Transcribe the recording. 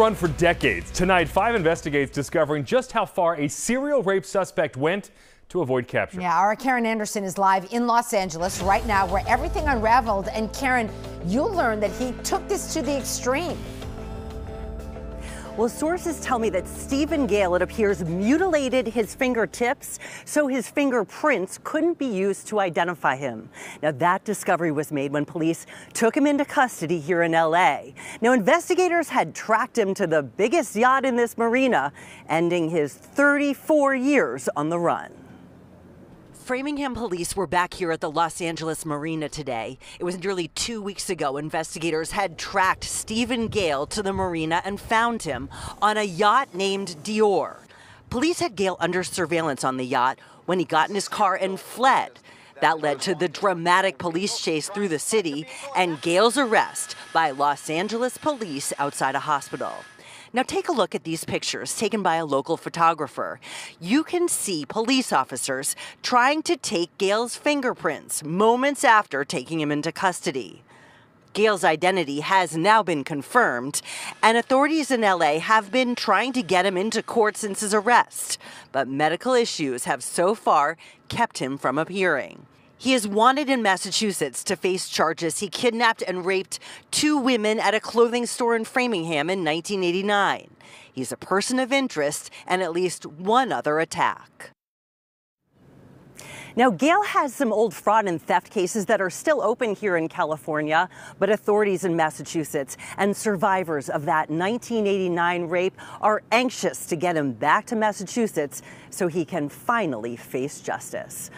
Run for decades. Tonight, five investigates discovering just how far a serial rape suspect went to avoid capture. Yeah, our Karen Anderson is live in Los Angeles right now where everything unraveled. And Karen, you'll learn that he took this to the extreme. Well, sources tell me that Stephen Gale, it appears, mutilated his fingertips so his fingerprints couldn't be used to identify him. Now, that discovery was made when police took him into custody here in LA. Now, investigators had tracked him to the biggest yacht in this marina, ending his 34 years on the run. Framingham police were back here at the Los Angeles Marina today. It was nearly two weeks ago investigators had tracked Stephen Gale to the marina and found him on a yacht named Dior. Police had Gale under surveillance on the yacht when he got in his car and fled. That led to the dramatic police chase through the city and Gale's arrest by Los Angeles police outside a hospital. Now, take a look at these pictures taken by a local photographer. You can see police officers trying to take Gale's fingerprints moments after taking him into custody. Gale's identity has now been confirmed, and authorities in LA have been trying to get him into court since his arrest. But medical issues have so far kept him from appearing. He is wanted in Massachusetts to face charges he kidnapped and raped two women at a clothing store in Framingham in 1989. He's a person of interest and at least one other attack. Now, Gale has some old fraud and theft cases that are still open here in California, but authorities in Massachusetts and survivors of that 1989 rape are anxious to get him back to Massachusetts so he can finally face justice.